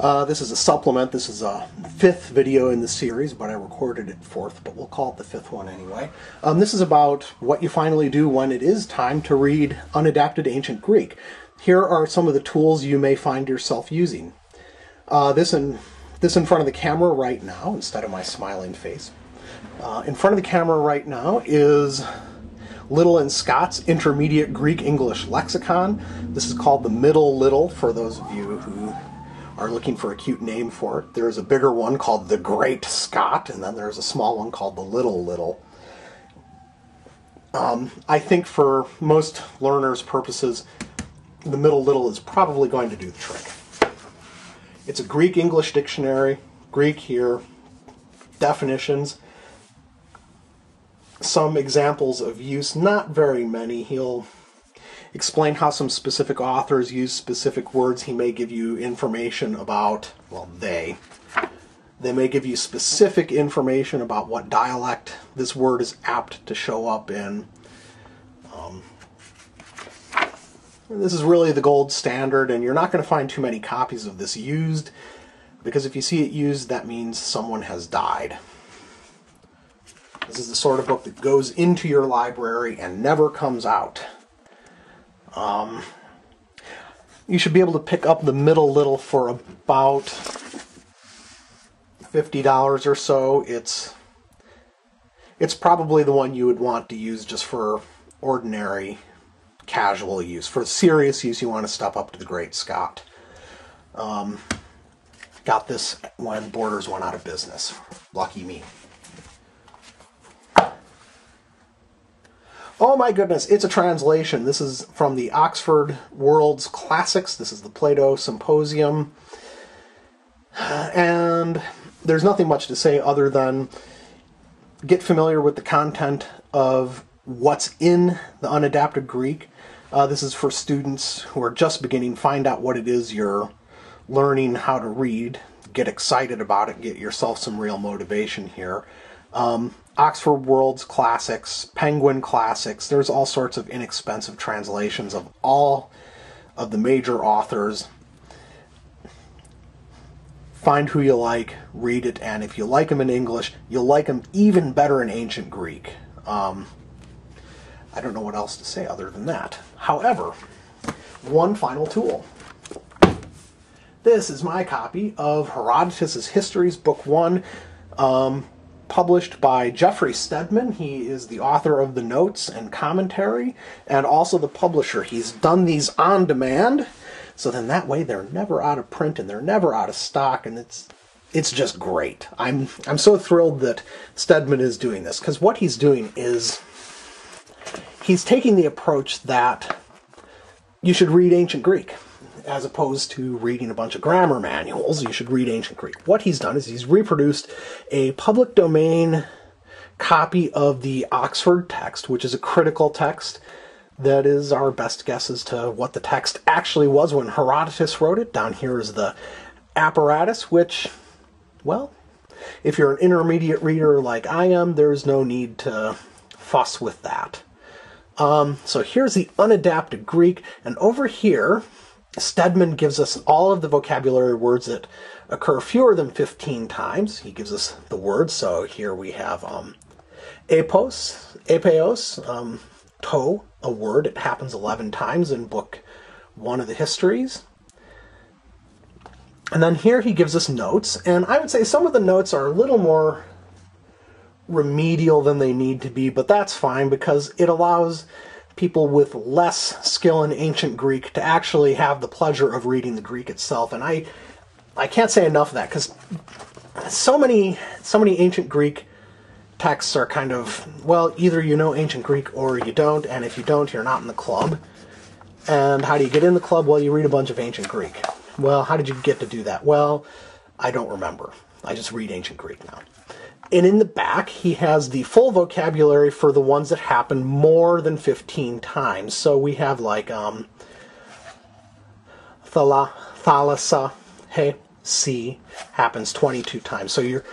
Uh, this is a supplement. This is a fifth video in the series, but I recorded it fourth, but we'll call it the fifth one anyway. Um, this is about what you finally do when it is time to read unadapted ancient Greek. Here are some of the tools you may find yourself using. Uh, this in this in front of the camera right now, instead of my smiling face. Uh, in front of the camera right now is Liddell and Scott's Intermediate Greek English Lexicon. This is called the Middle Liddell for those of you who are looking for a cute name for it. There's a bigger one called the Great Scott, and then there's a small one called the Little Liddell. Um, I think for most learners' purposes, the Middle Liddell is probably going to do the trick. It's a Greek English dictionary, Greek here, definitions, some examples of use, not very many. He'll explain how some specific authors use specific words. He may give you information about, well, they. They may give you specific information about what dialect this word is apt to show up in. Um, this is really the gold standard, and you're not going to find too many copies of this used, because if you see it used, that means someone has died. This is the sort of book that goes into your library and never comes out. Um, you should be able to pick up the Middle Liddell for about $50 or so. It's it's probably the one you would want to use just for ordinary casual use. For serious use, you want to step up to the Great Scott. Um, got this when Borders went out of business. Lucky me. Oh my goodness, it's a translation. This is from the Oxford World's Classics. This is the Plato Symposium. And there's nothing much to say other than get familiar with the content of what's in the unadapted Greek. Uh, this is for students who are just beginning. Find out what it is you're learning how to read. Get excited about it. Get yourself some real motivation here. Um, Oxford World's Classics, Penguin Classics. There's all sorts of inexpensive translations of all of the major authors. Find who you like, read it, and if you like them in English, you'll like them even better in ancient Greek. Um, I don't know what else to say other than that. However, one final tool. This is my copy of Herodotus' Histories, Book 1. Um, published by Geoffrey Steadman. He is the author of the notes and commentary and also the publisher. He's done these on demand, so then that way they're never out of print and they're never out of stock and it's it's just great. I'm I'm so thrilled that Steadman is doing this because what he's doing is he's taking the approach that you should read ancient Greek as opposed to reading a bunch of grammar manuals. You should read ancient Greek. What he's done is he's reproduced a public domain copy of the Oxford text, which is a critical text. That is our best guess as to what the text actually was when Herodotus wrote it. Down here is the apparatus, which, well, if you're an intermediate reader like I am, there's no need to fuss with that. Um, so here's the unadapted Greek, and over here Steadman gives us all of the vocabulary words that occur fewer than 15 times. He gives us the words. So here we have um, epos, epeos, um, to, a word. It happens 11 times in book one of the histories. And then here he gives us notes. And I would say some of the notes are a little more remedial than they need to be, but that's fine because it allows people with less skill in ancient Greek to actually have the pleasure of reading the Greek itself. And I, I can't say enough of that because so many, so many ancient Greek texts are kind of well, either you know ancient Greek or you don't, and if you don't, you're not in the club. And how do you get in the club? Well, you read a bunch of ancient Greek. Well, how did you get to do that? Well, I don't remember. I just read ancient Greek now. And in the back, he has the full vocabulary for the ones that happen more than 15 times. So we have like um, thala, thalassa, hey, see happens 22 times. So you're,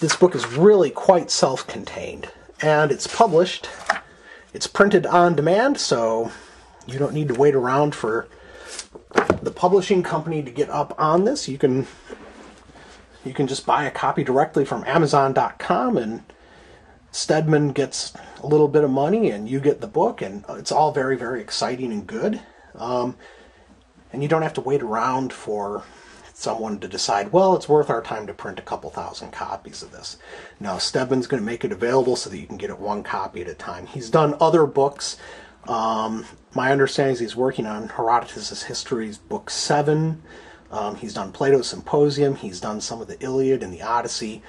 this book is really quite self-contained. And it's published, it's printed on demand, so you don't need to wait around for the publishing company to get up on this. You can you can just buy a copy directly from Amazon.com, and Steadman gets a little bit of money, and you get the book, and it's all very very exciting and good. Um, and you don't have to wait around for someone to decide, well, it's worth our time to print a couple thousand copies of this. No, Steadman's going to make it available so that you can get it one copy at a time. He's done other books. Um, my understanding is he's working on Herodotus' Histories, Book 7. Um, he's done Plato's Symposium. He's done some of the Iliad and the Odyssey.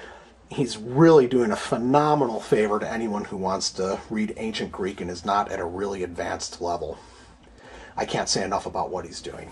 He's really doing a phenomenal favor to anyone who wants to read ancient Greek and is not at a really advanced level. I can't say enough about what he's doing.